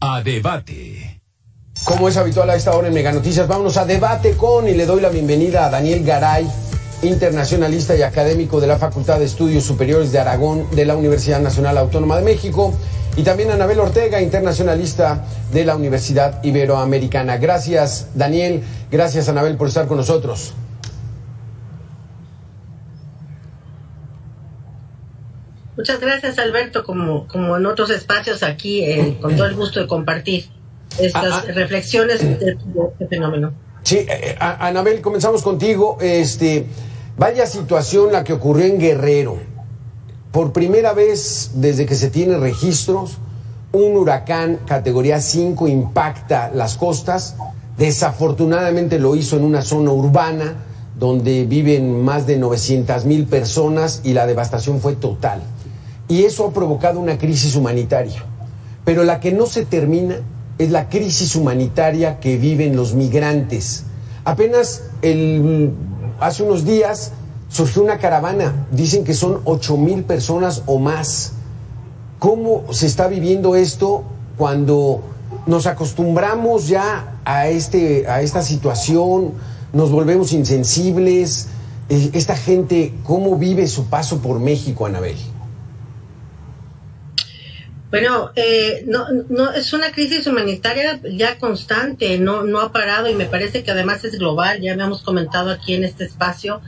a debate. Como es habitual a esta hora en Mega Noticias, vámonos a debate con y le doy la bienvenida a Daniel Garay, internacionalista y académico de la Facultad de Estudios Superiores de Aragón de la Universidad Nacional Autónoma de México y también a Anabel Ortega, internacionalista de la Universidad Iberoamericana. Gracias, Daniel. Gracias, Anabel, por estar con nosotros. Muchas gracias, Alberto, como, como en otros espacios aquí, eh, con todo el gusto de compartir estas Ah, ah. reflexiones de, este fenómeno. Sí, eh, a- Anabel, comenzamos contigo. Este, vaya situación la que ocurrió en Guerrero. Por primera vez desde que se tiene registros, un huracán categoría 5 impacta las costas. Desafortunadamente lo hizo en una zona urbana donde viven más de 900 mil personas y la devastación fue total. Y eso ha provocado una crisis humanitaria. Pero la que no se termina es la crisis humanitaria que viven los migrantes. Apenas el, hace unos días surgió una caravana, dicen que son 8 mil personas o más. ¿Cómo se está viviendo esto cuando nos acostumbramos ya a, este, a esta situación, nos volvemos insensibles? Eh, Esta gente, ¿cómo vive su paso por México, Anabel? Bueno, eh, no, no, es una crisis humanitaria ya constante, no, no ha parado y me parece que además es global. Ya habíamos comentado aquí en este espacio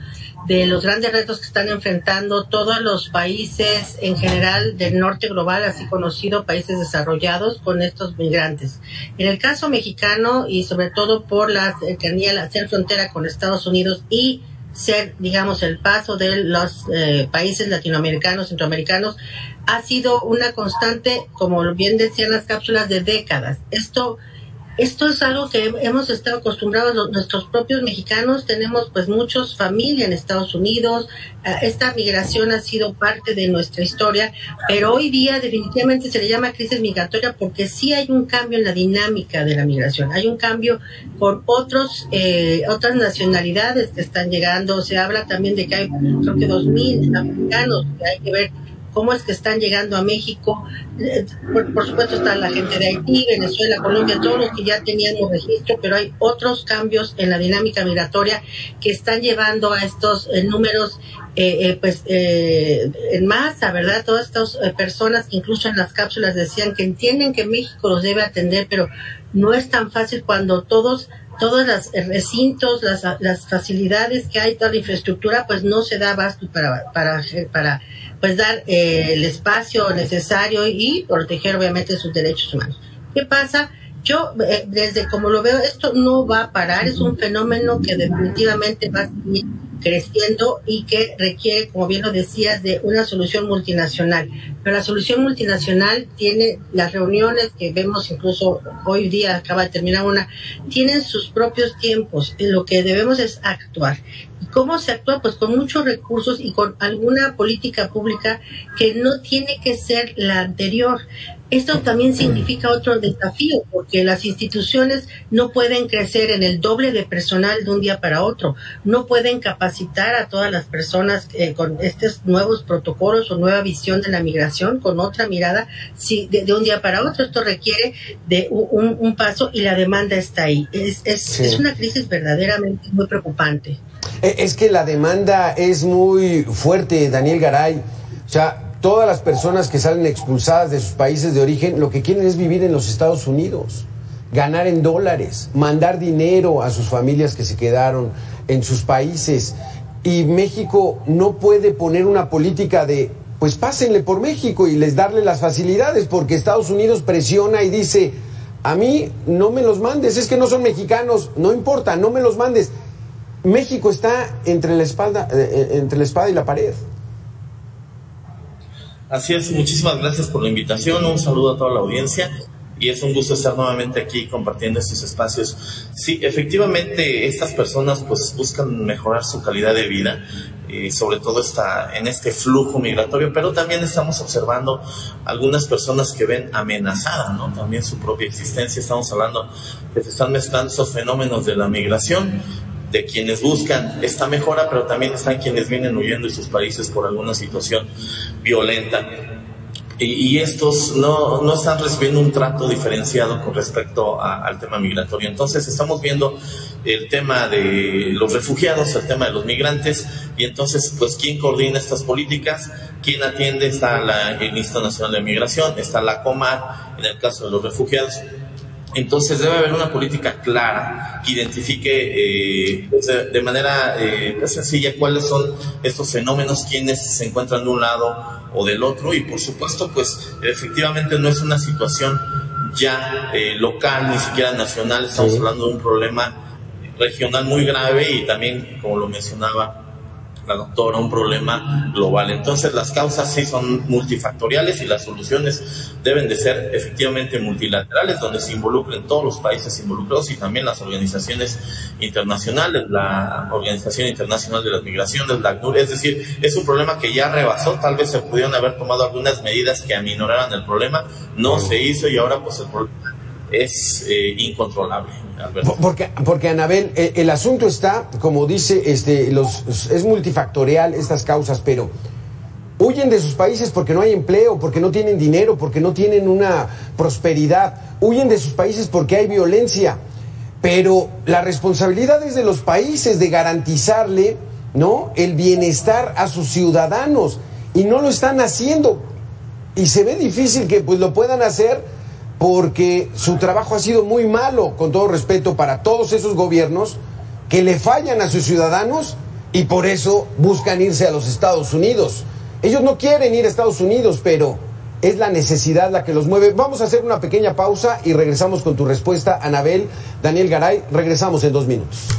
de los grandes retos que están enfrentando todos los países en general del norte global, así conocido, países desarrollados con estos migrantes. En el caso mexicano y sobre todo por la cercanía, al hacer frontera con Estados Unidos y ser, digamos, el paso de los eh, países latinoamericanos, centroamericanos, ha sido una constante, como bien decían las cápsulas, de décadas. Esto, esto es algo que hemos estado acostumbrados nuestros propios mexicanos. Tenemos pues muchos familia en Estados Unidos. Eh, Esta migración ha sido parte de nuestra historia, pero hoy día definitivamente se le llama crisis migratoria porque sí hay un cambio en la dinámica de la migración. Hay un cambio con otros eh, otras nacionalidades que están llegando. Se habla también de que hay creo que dos mil africanos que hay que ver cómo es que están llegando a México. Eh, Por, supuesto está la gente de Haití, Venezuela, Colombia, todos los que ya teníamos registro, pero hay otros cambios en la dinámica migratoria que están llevando a estos eh, números eh, eh, pues eh, en masa, ¿verdad? Todas estas personas que incluso en las cápsulas decían que entienden que México los debe atender, pero no es tan fácil cuando todos todos los recintos, las, las facilidades que hay, toda la infraestructura, pues no se da abasto para, para pues dar eh, el espacio necesario y proteger obviamente sus derechos humanos. ¿Qué pasa? Yo, eh, desde como lo veo, esto no va a parar, es un fenómeno que definitivamente va a seguir creciendo y que requiere, como bien lo decías, de una solución multinacional. Pero la solución multinacional tiene las reuniones que vemos incluso hoy día, acaba de terminar una, tienen sus propios tiempos. Y lo que debemos es actuar. ¿Y cómo se actúa? Pues con muchos recursos y con alguna política pública que no tiene que ser la anterior. Esto también significa otro desafío, porque las instituciones no pueden crecer en el doble de personal de un día para otro, no pueden capacitar a todas las personas eh, con estos nuevos protocolos o nueva visión de la migración, con otra mirada, si de, de un día para otro. Esto requiere de un, paso y la demanda está ahí. Es, es, Sí. es una crisis verdaderamente muy preocupante. Eh, Es que la demanda es muy fuerte, Daniel Garay. O sea, todas las personas que salen expulsadas de sus países de origen lo que quieren es vivir en los Estados Unidos, ganar en dólares, mandar dinero a sus familias que se quedaron en sus países. Y México no puede poner una política de, pues pásenle por México y les darle las facilidades, porque Estados Unidos presiona y dice, a mí no me los mandes, es que no son mexicanos, no importa, no me los mandes. México está entre la espalda, eh, eh, entre la espada y la pared. Así es, muchísimas gracias por la invitación, un saludo a toda la audiencia y es un gusto estar nuevamente aquí compartiendo estos espacios. Sí, efectivamente, estas personas pues buscan mejorar su calidad de vida y sobre todo está en este flujo migratorio, pero también estamos observando algunas personas que ven amenazada, ¿no? También su propia existencia. Estamos hablando que se están mezclando estos fenómenos de la migración de quienes buscan esta mejora, pero también están quienes vienen huyendo de sus países por alguna situación violenta. Y, estos no, no, están recibiendo un trato diferenciado con respecto al tema migratorio. Entonces estamos viendo el tema de los refugiados, el tema de los migrantes, y entonces, pues, ¿quién coordina estas políticas? ¿Quién atiende? Está la, el Instituto Nacional de Migración, está la COMA en el caso de los refugiados. Entonces debe haber una política clara que identifique eh, pues, de, manera eh, pues, sencilla cuáles son estos fenómenos, quiénes se encuentran de un lado o del otro. Y por supuesto pues efectivamente no es una situación ya eh, local, ni siquiera nacional, estamos hablando de un problema regional muy grave y también, como lo mencionaba la doctora, un problema global. Entonces las causas sí son multifactoriales y las soluciones deben de ser efectivamente multilaterales, donde se involucren todos los países involucrados y también las organizaciones internacionales, la Organización Internacional de las Migraciones, la ACNUR, es decir, es un problema que ya rebasó, tal vez se pudieron haber tomado algunas medidas que aminoraran el problema, no se hizo y ahora pues el problema es eh, incontrolable. Porque, porque Anabel, el, el, asunto está, como dice, este, los, es multifactorial estas causas, pero huyen de sus países porque no hay empleo, porque no tienen dinero, porque no tienen una prosperidad, huyen de sus países porque hay violencia, pero la responsabilidad es de los países de garantizarle, ¿no? El bienestar a sus ciudadanos y no lo están haciendo y se ve difícil que pues lo puedan hacer porque su trabajo ha sido muy malo, con todo respeto para todos esos gobiernos que le fallan a sus ciudadanos y por eso buscan irse a los Estados Unidos. Ellos no quieren ir a Estados Unidos, pero es la necesidad la que los mueve. Vamos a hacer una pequeña pausa y regresamos con tu respuesta, Anabel, Daniel Garay. Regresamos en dos minutos.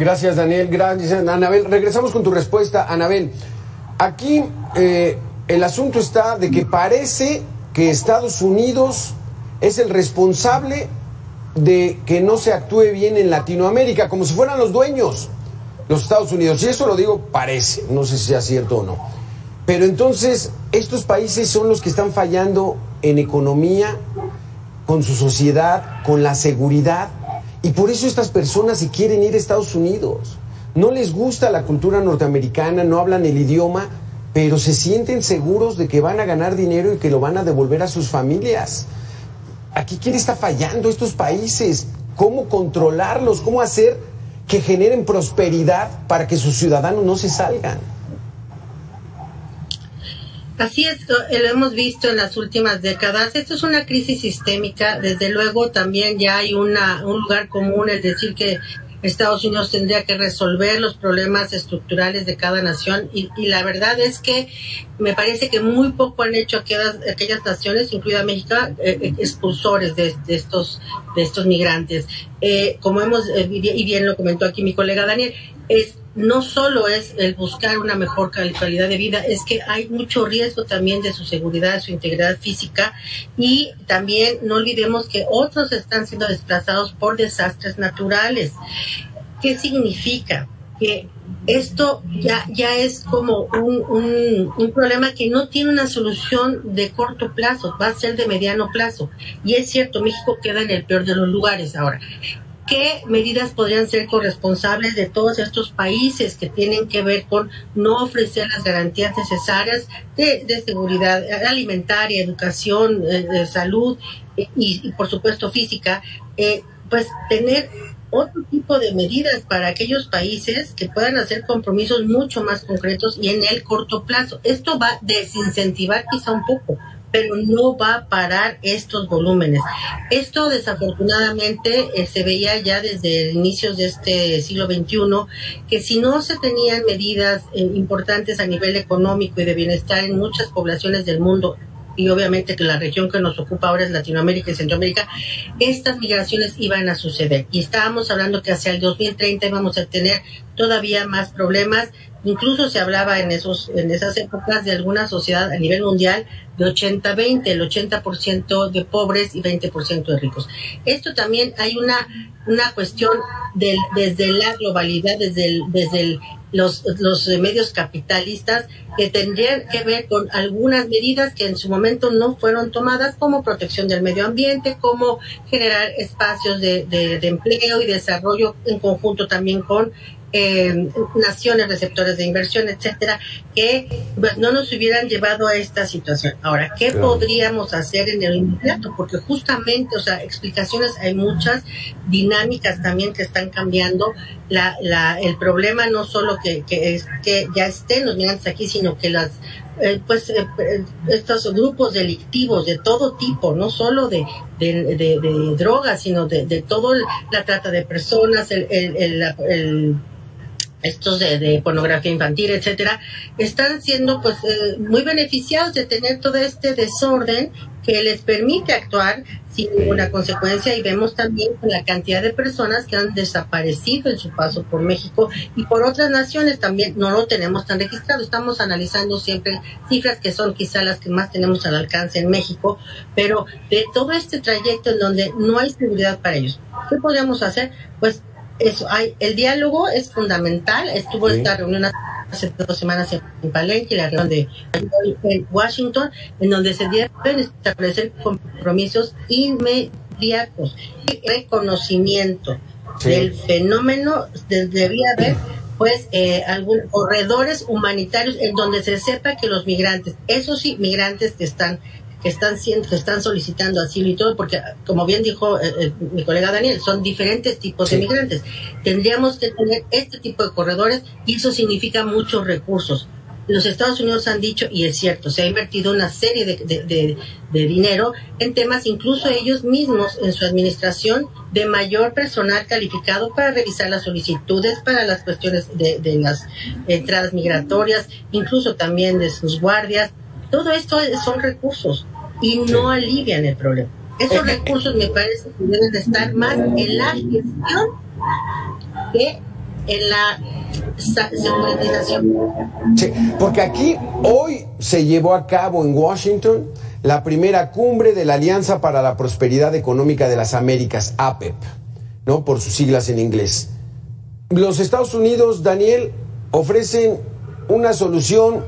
Gracias, Daniel. Gracias, Anabel. Regresamos con tu respuesta, Anabel. Aquí eh, el asunto está de que parece que Estados Unidos es el responsable de que no se actúe bien en Latinoamérica, como si fueran los dueños, los Estados Unidos. Y eso lo digo, parece, no sé si sea cierto o no. Pero entonces, estos países son los que están fallando en economía, con su sociedad, con la seguridad. Y por eso estas personas se quieren ir a Estados Unidos. No les gusta la cultura norteamericana, no hablan el idioma, pero se sienten seguros de que van a ganar dinero y que lo van a devolver a sus familias. Aquí, ¿quién está fallando? Estos países. ¿Cómo controlarlos? ¿Cómo hacer que generen prosperidad para que sus ciudadanos no se salgan? Así es, lo hemos visto en las últimas décadas. Esto es una crisis sistémica. Desde luego también ya hay una, un lugar común, el decir que Estados Unidos tendría que resolver los problemas estructurales de cada nación y, la verdad es que me parece que muy poco han hecho aquellas, aquellas naciones, incluida México, eh, eh, expulsores de, estos de estos migrantes. Eh, como hemos y bien lo comentó aquí mi colega Daniel, es no solo es el buscar una mejor calidad de vida, es que hay mucho riesgo también de su seguridad, su integridad física y también no olvidemos que otros están siendo desplazados por desastres naturales. ¿Qué significa? Que esto ya, ya es como un, un, un, problema que no tiene una solución de corto plazo, va a ser de mediano plazo. Y es cierto, México queda en el peor de los lugares ahora. ¿Qué medidas podrían ser corresponsables de todos estos países que tienen que ver con no ofrecer las garantías necesarias de, seguridad alimentaria, educación, eh, salud eh, y, por supuesto física? Eh, pues tener otro tipo de medidas para aquellos países que puedan hacer compromisos mucho más concretos y en el corto plazo. Esto va a desincentivar quizá un poco, pero no va a parar estos volúmenes. Esto desafortunadamente eh, se veía ya desde inicios de este siglo XXI, que si no se tenían medidas eh, importantes a nivel económico y de bienestar en muchas poblaciones del mundo, y obviamente que la región que nos ocupa ahora es Latinoamérica y Centroamérica, estas migraciones iban a suceder. Y estábamos hablando que hacia el 2030 íbamos a tener todavía más problemas Incluso se hablaba en esos en esas épocas de alguna sociedad a nivel mundial de 80-20, el 80% de pobres y 20% de ricos. Esto también hay una una cuestión del, desde la globalidad, desde el, desde el los, los medios capitalistas que tendrían que ver con algunas medidas que en su momento no fueron tomadas, como protección del medio ambiente, como generar espacios de, de empleo y desarrollo en conjunto también con eh, naciones receptores de inversión, etcétera, que pues, no nos hubieran llevado a esta situación. Ahora, ¿qué podríamos hacer en el inmediato? Porque justamente, o sea, explicaciones hay muchas, dinámicas también que están cambiando. La, la, el problema no solo que, que, es, que ya estén los migrantes aquí, sino que las eh, pues eh, eh, estos grupos delictivos de todo tipo, no solo de, de, de, drogas, sino de, de todo la trata de personas, el, el, el estos de, pornografía infantil, etcétera, están siendo pues eh, muy beneficiados de tener todo este desorden que les permite actuar sin ninguna consecuencia y vemos también la cantidad de personas que han desaparecido en su paso por México y por otras naciones también no lo tenemos tan registrado. Estamos analizando siempre cifras que son quizá las que más tenemos al alcance en México, pero de todo este trayecto en donde no hay seguridad para ellos, ¿qué podríamos hacer? Pues eso, hay, el diálogo es fundamental. Estuvo esta reunión hace dos semanas en Palenque, la reunión de en Washington, en donde se deben establecer compromisos inmediatos y reconocimiento del fenómeno. Debía haber pues eh, algún corredores humanitarios en donde se sepa que los migrantes, esos sí, migrantes que están que están siendo, que están solicitando asilo y todo, porque como bien dijo eh, eh, mi colega Daniel, son diferentes tipos de migrantes. Tendríamos que tener este tipo de corredores y eso significa muchos recursos. Los Estados Unidos han dicho, y es cierto, se ha invertido una serie de, de, dinero en temas, incluso ellos mismos en su administración, de mayor personal calificado para revisar las solicitudes, para las cuestiones de, de las entradas migratorias, incluso también de sus guardias. Todo esto son recursos y no alivian el problema. Esos recursos me parece que deben estar más en la gestión que en la securitización. Sí, porque aquí hoy se llevó a cabo en Washington la primera cumbre de la Alianza para la Prosperidad Económica de las Américas, APEP, ¿no? Por sus siglas en inglés. Los Estados Unidos, Daniel, ofrecen una solución,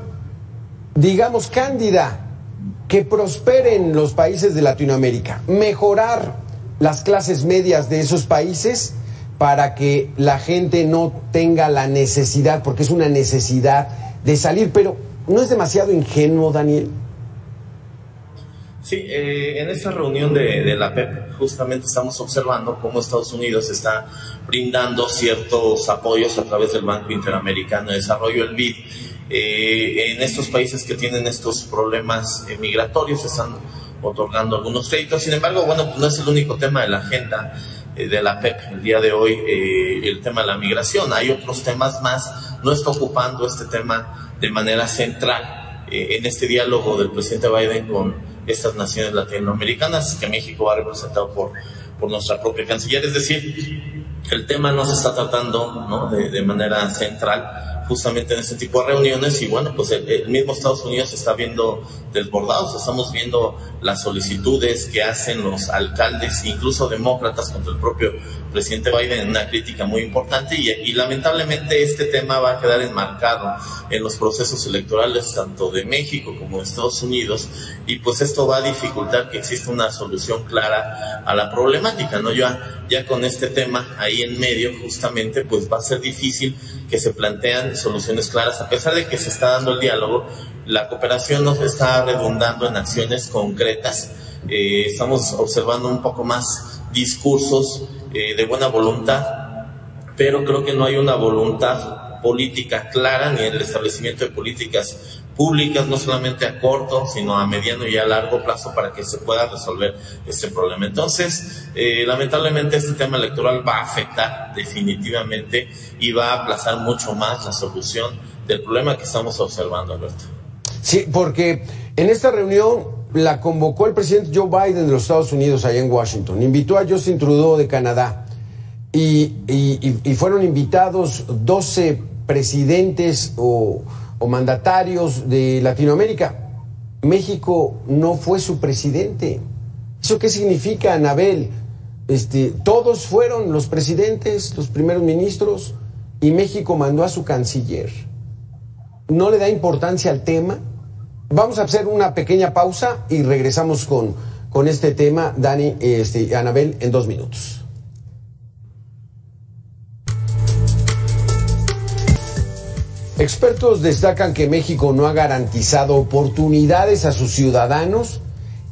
digamos, cándida que prosperen los países de Latinoamérica, mejorar las clases medias de esos países para que la gente no tenga la necesidad, porque es una necesidad de salir, pero ¿no es demasiado ingenuo, Daniel? Sí, eh, en esta reunión de, la PEP justamente estamos observando cómo Estados Unidos está brindando ciertos apoyos a través del Banco Interamericano de Desarrollo, el BID, eh, en estos países que tienen estos problemas eh, migratorios están otorgando algunos créditos. Sin embargo, bueno, pues no es el único tema de la agenda eh, de la PEP el día de hoy, el tema de la migración. Hay otros temas más. No está ocupando este tema de manera central en este diálogo del presidente Biden con estas naciones latinoamericanas, que México va representado por, por nuestra propia canciller. Es decir, el tema no se está tratando ¿no? de manera central justamente en este tipo de reuniones y bueno, pues el, mismo Estados Unidos está viendo desbordados, estamos viendo las solicitudes que hacen los alcaldes, incluso demócratas contra el propio presidente Biden en una crítica muy importante y, lamentablemente este tema va a quedar enmarcado en los procesos electorales tanto de México como de Estados Unidos y pues esto va a dificultar que exista una solución clara a la problemática, ¿no? Ya, ya con este tema ahí en medio justamente pues va a ser difícil que se plantean soluciones claras, a pesar de que se está dando el diálogo, la cooperación no se está redundando en acciones concretas. Eh, estamos observando un poco más discursos eh, de buena voluntad, pero creo que no hay una voluntad política clara ni el establecimiento de políticas públicas, no solamente a corto, sino a mediano y a largo plazo para que se pueda resolver este problema. Entonces, eh, lamentablemente este tema electoral va a afectar definitivamente y va a aplazar mucho más la solución del problema que estamos observando, Alberto. Sí, porque en esta reunión la convocó el presidente Joe Biden de los Estados Unidos allá en Washington, invitó a Justin Trudeau de Canadá y, y fueron invitados 12 presidentes o o mandatarios de Latinoamérica. México no fue su presidente. ¿Eso qué significa, Anabel? Este, todos fueron los presidentes, los primeros ministros, y México mandó a su canciller. ¿No le da importancia al tema? Vamos a hacer una pequeña pausa y regresamos con, con este tema, Dani este, Anabel, en dos minutos. Expertos destacan que México no ha garantizado oportunidades a sus ciudadanos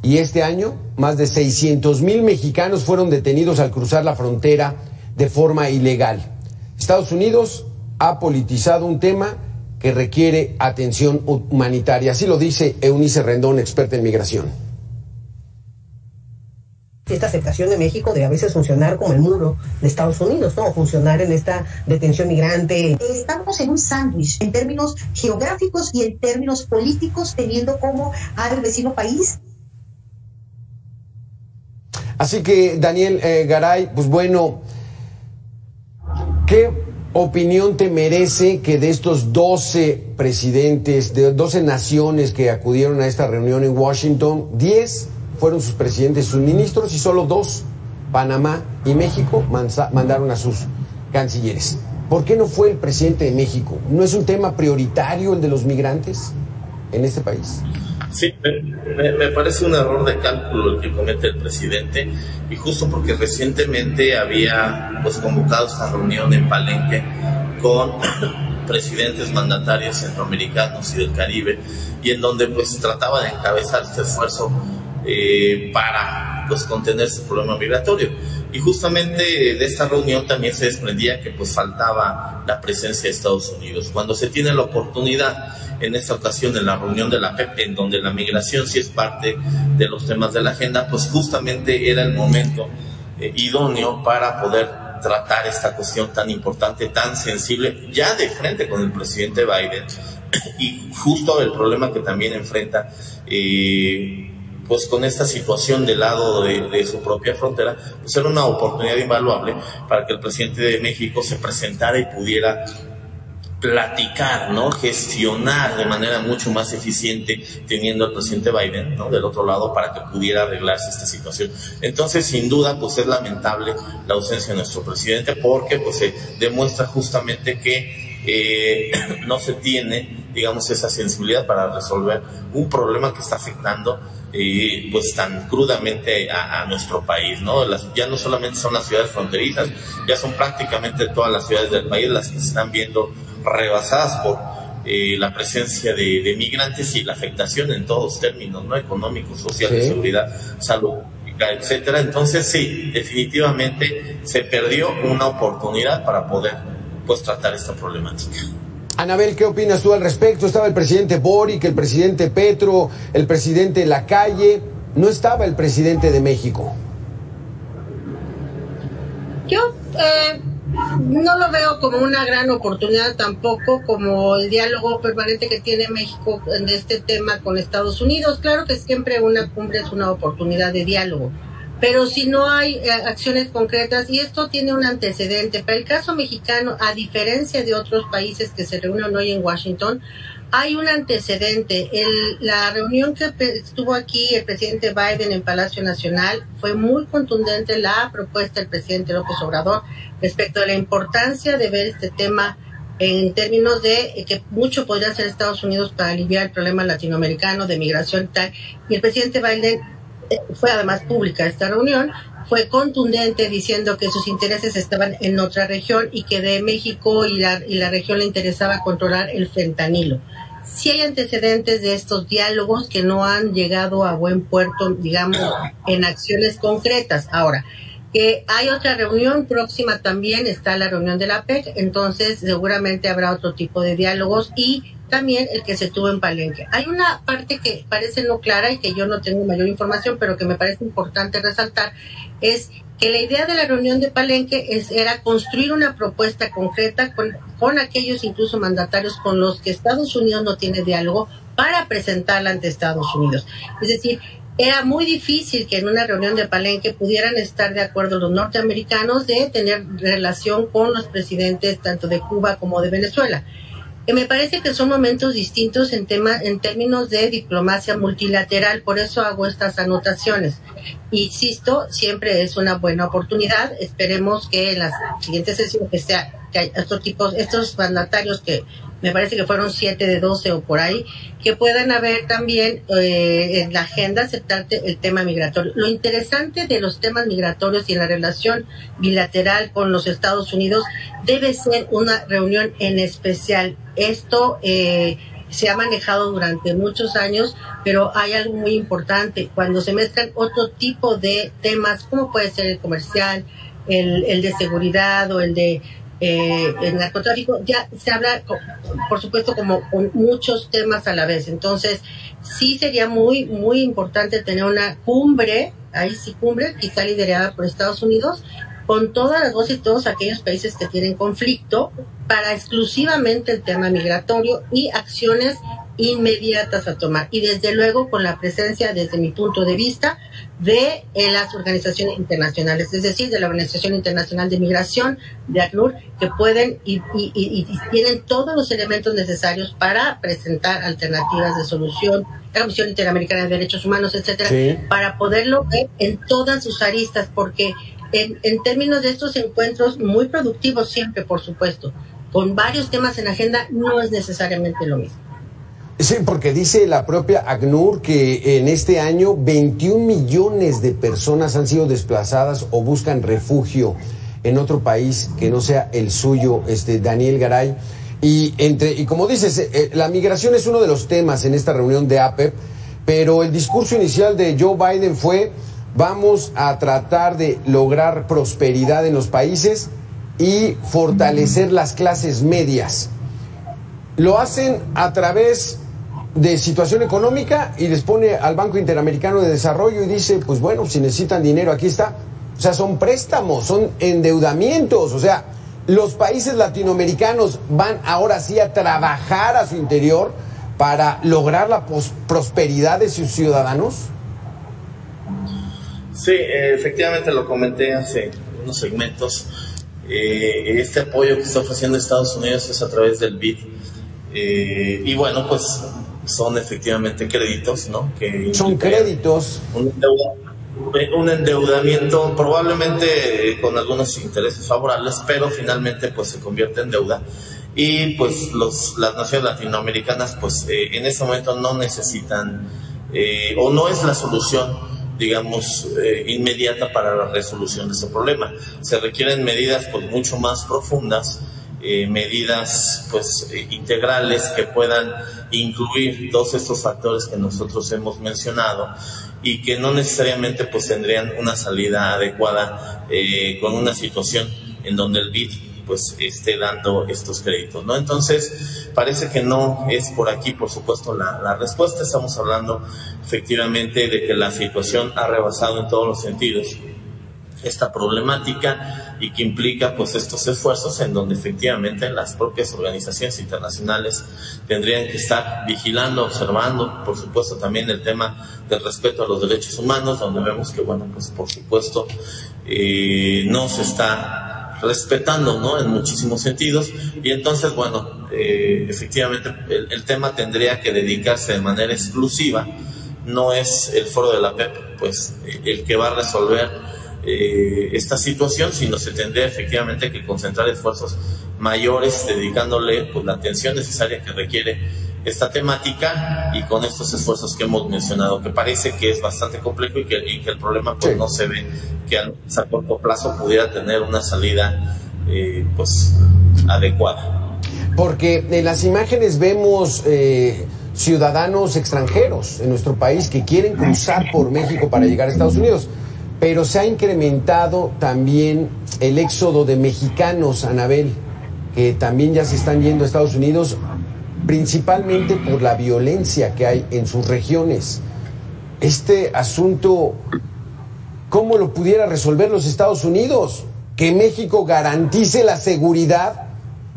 y este año más de 600 mil mexicanos fueron detenidos al cruzar la frontera de forma ilegal. Estados Unidos ha politizado un tema que requiere atención humanitaria. Así lo dice Eunice Rendón, experta en migración. Esta aceptación de México debe a veces funcionar como el muro de Estados Unidos, ¿no? funcionar en esta detención migrante. Estamos en un sándwich en términos geográficos y en términos políticos, teniendo como al vecino país Así que, Daniel eh, Garay, pues bueno, ¿qué opinión te merece que de estos 12 presidentes, de 12 naciones que acudieron a esta reunión en Washington, 10 fueron sus presidentes, sus ministros y solo dos, Panamá y México, mandaron a sus cancilleres? ¿Por qué no fue el presidente de México? ¿No es un tema prioritario el de los migrantes en este país? Sí, me, parece un error de cálculo el que comete el presidente y justo porque recientemente había pues convocado esta reunión en Palenque con presidentes mandatarios centroamericanos y del Caribe y en donde pues trataba de encabezar este esfuerzo eh, para pues contener su problema migratorio y justamente de esta reunión también se desprendía que pues faltaba la presencia de Estados Unidos. Cuando se tiene la oportunidad en esta ocasión en la reunión de la PEP, en donde la migración sí es parte de los temas de la agenda, pues justamente era el momento eh, idóneo para poder tratar esta cuestión tan importante, tan sensible, ya de frente con el presidente Biden, y justo el problema que también enfrenta, eh, pues con esta situación del lado de, su propia frontera, pues era una oportunidad invaluable para que el presidente de México se presentara y pudiera platicar, ¿no? Gestionar de manera mucho más eficiente teniendo al presidente Biden, ¿no? Del otro lado para que pudiera arreglarse esta situación. Entonces, sin duda, pues es lamentable la ausencia de nuestro presidente porque pues se demuestra justamente que eh, no se tiene, digamos, esa sensibilidad para resolver un problema que está afectando eh, pues tan crudamente a, nuestro país, ¿no? Las, ya no solamente son las ciudades fronterizas, ya son prácticamente todas las ciudades del país las que se están viendo rebasadas por eh, la presencia de, migrantes y la afectación en todos términos, ¿no? Económicos, sociales, seguridad, salud etcétera. Entonces sí, definitivamente se perdió una oportunidad para poder pues tratar esta problemática. Anabel, ¿qué opinas tú al respecto? Estaba el presidente Boric, el presidente Petro, el presidente Lacalle, no estaba el presidente de México. Yo eh, no lo veo como una gran oportunidad tampoco, como el diálogo permanente que tiene México en este tema con Estados Unidos. Claro que siempre una cumbre es una oportunidad de diálogo, pero si no hay eh, acciones concretas, y esto tiene un antecedente, para el caso mexicano, a diferencia de otros países que se reúnen hoy en Washington, hay un antecedente. la reunión que estuvo aquí el presidente Biden en Palacio Nacional fue muy contundente la propuesta del presidente López Obrador respecto a la importancia de ver este tema en términos de que mucho podría hacer Estados Unidos para aliviar el problema latinoamericano de migración y tal. Y el presidente Biden eh, fue además pública esta reunión, fue contundente diciendo que sus intereses estaban en otra región y que de México y la, y la región le interesaba controlar el fentanilo. Si hay antecedentes de estos diálogos que no han llegado a buen puerto, digamos, en acciones concretas. Ahora, que hay otra reunión próxima también, está la reunión de la PEC, entonces seguramente habrá otro tipo de diálogos y también el que se tuvo en Palenque. Hay una parte que parece no clara y que yo no tengo mayor información, pero que me parece importante resaltar, es que la idea de la reunión de Palenque es, era construir una propuesta concreta con, con aquellos incluso mandatarios con los que Estados Unidos no tiene diálogo para presentarla ante Estados Unidos. Es decir, era muy difícil que en una reunión de Palenque pudieran estar de acuerdo los norteamericanos de tener relación con los presidentes tanto de Cuba como de Venezuela. Eh, me parece que son momentos distintos en, tema, en términos de diplomacia multilateral, por eso hago estas anotaciones. Insisto, siempre es una buena oportunidad. Esperemos que en las siguientes sesiones que sea que estos tipos, estos mandatarios que me parece que fueron siete de doce o por ahí, que puedan haber también eh, en la agenda aceptarte el tema migratorio. Lo interesante de los temas migratorios y la relación bilateral con los Estados Unidos debe ser una reunión en especial. Esto eh, se ha manejado durante muchos años, pero hay algo muy importante. Cuando se mezclan otro tipo de temas, como puede ser el comercial, el, el de seguridad o el de eh, el narcotráfico, ya se habla, por supuesto, como muchos temas a la vez. Entonces, sí sería muy, muy importante tener una cumbre, ahí sí cumbre, quizá liderada por Estados Unidos, con todas las voces y todos aquellos países que tienen conflicto para exclusivamente el tema migratorio y acciones inmediatas a tomar. Y desde luego con la presencia, desde mi punto de vista, de eh, las organizaciones internacionales, es decir, de la Organización Internacional de Migración, de ACNUR, que pueden y, tienen todos los elementos necesarios para presentar alternativas de solución, la Comisión Interamericana de Derechos Humanos, etcétera, para poderlo ver en todas sus aristas, porque en, en términos de estos encuentros muy productivos siempre, por supuesto, con varios temas en agenda, no es necesariamente lo mismo. Sí, porque dice la propia ACNUR que en este año 21 millones de personas han sido desplazadas o buscan refugio en otro país que no sea el suyo, este Daniel Garay. Y entre y como dices, eh, eh, la migración es uno de los temas en esta reunión de APEP, pero el discurso inicial de Joe Biden fue vamos a tratar de lograr prosperidad en los países y fortalecer las clases medias. Lo hacen a través de situación económica y les pone al Banco Interamericano de Desarrollo y dice, pues bueno, si necesitan dinero, aquí está. O sea, son préstamos, son endeudamientos. O sea, los países latinoamericanos van ahora sí a trabajar a su interior para lograr la prosperidad de sus ciudadanos. Sí, efectivamente lo comenté hace unos segmentos. Eh, este apoyo que está ofreciendo Estados Unidos es a través del BID. Eh, y bueno, pues son efectivamente créditos, ¿no? Que son créditos. Un, endeudamiento probablemente con algunos intereses favorables, pero finalmente pues se convierte en deuda y pues los, las naciones latinoamericanas pues eh, en ese momento no necesitan eh, o no es la solución digamos eh, inmediata para la resolución de ese problema. Se requieren medidas pues mucho más profundas eh, medidas pues eh, integrales que puedan incluir todos estos factores que nosotros hemos mencionado y que no necesariamente pues tendrían una salida adecuada eh, con una situación en donde el BID pues esté dando estos créditos, ¿no? Entonces, parece que no es por aquí, por supuesto, la, la respuesta. Estamos hablando efectivamente de que la situación ha rebasado en todos los sentidos esta problemática y que implica pues estos esfuerzos en donde efectivamente las propias organizaciones internacionales tendrían que estar vigilando, observando, por supuesto también el tema del respeto a los derechos humanos, donde vemos que bueno pues por supuesto eh, no se está respetando ¿no? en muchísimos sentidos y entonces bueno eh, efectivamente el, el tema tendría que dedicarse de manera exclusiva no es el foro de la PEP pues el que va a resolver eh, esta situación, sino se tendría efectivamente que concentrar esfuerzos mayores dedicándole pues, la atención necesaria que requiere esta temática y con estos esfuerzos que hemos mencionado, que parece que es bastante complejo y que, el problema pues no se ve que a, corto plazo pudiera tener una salida eh, pues adecuada. Porque en las imágenes vemos eh, ciudadanos extranjeros en nuestro país que quieren cruzar por México para llegar a Estados Unidos pero se ha incrementado también el éxodo de mexicanos, Anabel, que también ya se están yendo a Estados Unidos, principalmente por la violencia que hay en sus regiones. Este asunto, ¿cómo lo pudiera resolver los Estados Unidos? Que México garantice la seguridad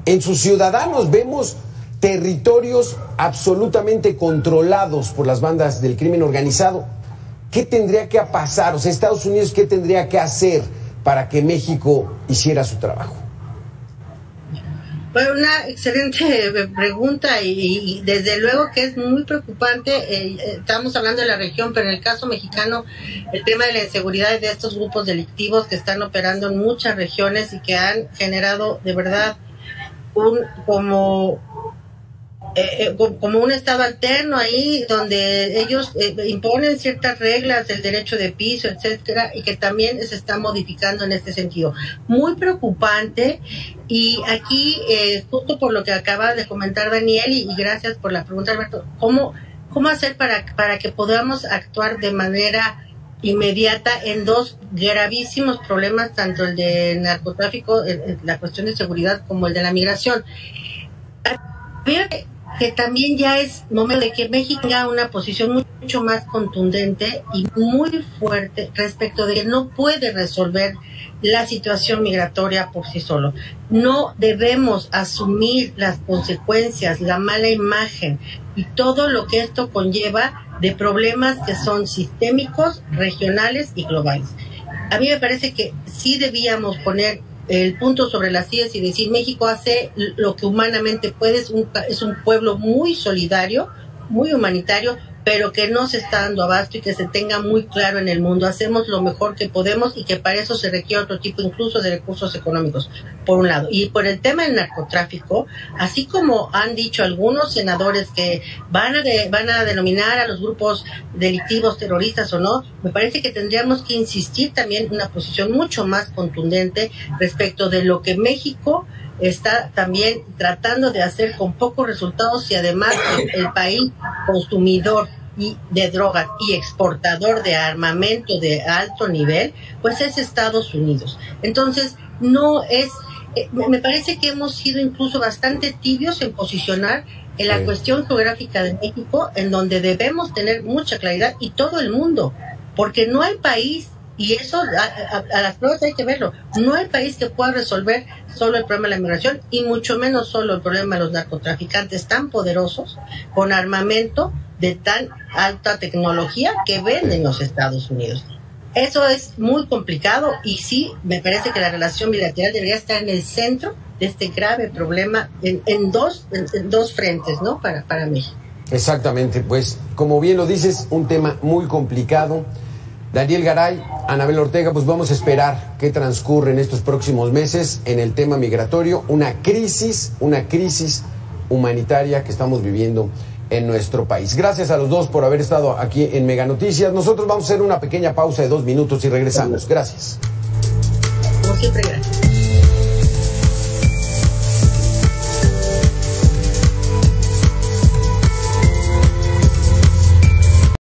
en sus ciudadanos. Vemos territorios absolutamente controlados por las bandas del crimen organizado. ¿Qué tendría que pasar? O sea, Estados Unidos, ¿qué tendría que hacer para que México hiciera su trabajo? Bueno, una excelente pregunta y, desde luego que es muy preocupante. Eh, eh, estamos hablando de la región, pero en el caso mexicano, el tema de la inseguridad de estos grupos delictivos que están operando en muchas regiones y que han generado de verdad un como eh, eh, como un estado alterno ahí donde ellos eh, imponen ciertas reglas del derecho de piso, etcétera, y que también se está modificando en este sentido. Muy preocupante y aquí, justo por lo que acaba de comentar Daniel y, gracias por la pregunta Alberto, ¿cómo, cómo hacer para, para que podamos actuar de manera inmediata en dos gravísimos problemas, tanto el de narcotráfico, la cuestión de seguridad, como el de la migración que también ya es momento de que México tenga una posición mucho más contundente y muy fuerte respecto de que no puede resolver la situación migratoria por sí solo. No debemos asumir las consecuencias, la mala imagen y todo lo que esto conlleva de problemas que son sistémicos, regionales y globales. A mí me parece que sí debíamos poner el punto sobre las sillas y decir México hace lo que humanamente puede, es un, es un pueblo muy solidario, muy humanitario, pero que no se está dando abasto y que se tenga muy claro en el mundo. Hacemos lo mejor que podemos y que para eso se requiere otro tipo incluso de recursos económicos, por un lado. Y por el tema del narcotráfico, así como han dicho algunos senadores que van a, van a denominar a los grupos delictivos terroristas o no, me parece que tendríamos que insistir también en una posición mucho más contundente respecto de lo que México está también tratando de hacer con pocos resultados y además el, país consumidor y de drogas y exportador de armamento de alto nivel, pues es Estados Unidos. Entonces, no es, eh, me parece que hemos sido incluso bastante tibios en posicionar en la cuestión geográfica de México, en donde debemos tener mucha claridad y todo el mundo, porque no hay país y eso, a, las pruebas hay que verlo. No hay país que pueda resolver solo el problema de la migración y mucho menos solo el problema de los narcotraficantes tan poderosos con armamento de tan alta tecnología que venden los Estados Unidos. Eso es muy complicado y sí, me parece que la relación bilateral debería estar en el centro de este grave problema en, en dos, en, dos frentes, ¿no? Para, para México. Exactamente, pues como bien lo dices, un tema muy complicado Daniel Garay, Anabel Ortega, pues vamos a esperar qué transcurre en estos próximos meses en el tema migratorio, una crisis, una crisis humanitaria que estamos viviendo en nuestro país. Gracias a los dos por haber estado aquí en Mega Noticias. Nosotros vamos a hacer una pequeña pausa de dos minutos y regresamos. Gracias. Como siempre, gracias.